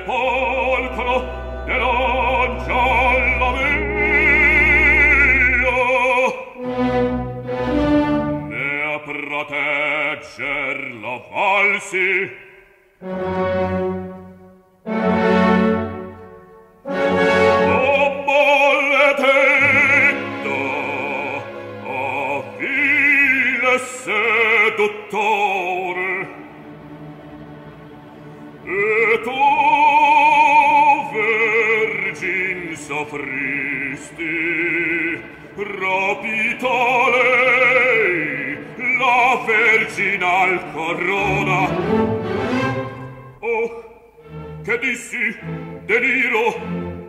sepolcro dell'angelo mio ne a proteggerlo valsi o molle o vile seduttore regin soffristi, rapita lei, la vergine al corona. Oh, che dissi, deliro,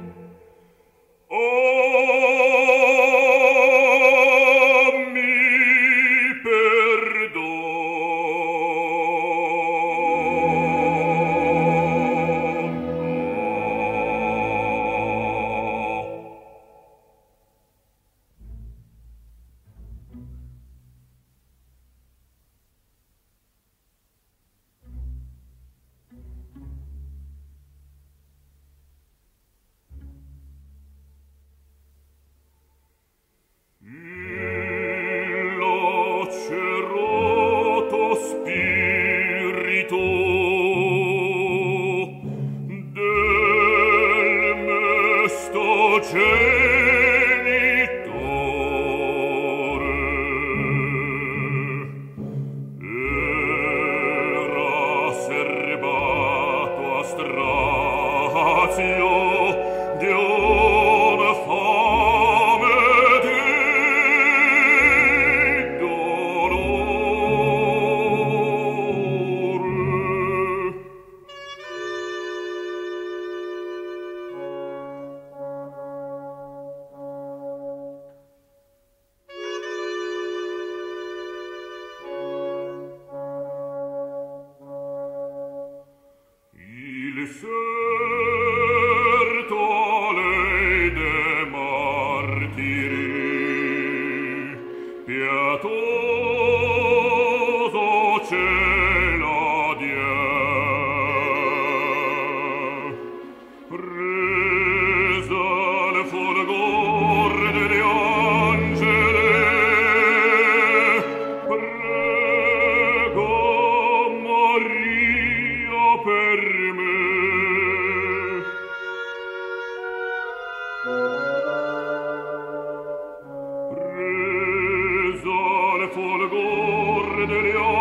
Monsieur martiri pietoso cielo dia presa al fulgore degli per me. de Lyon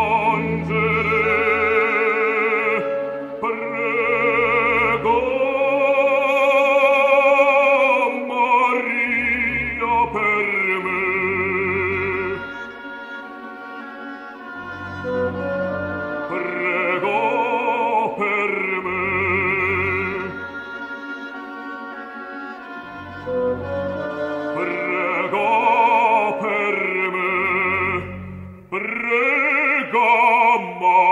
gamma.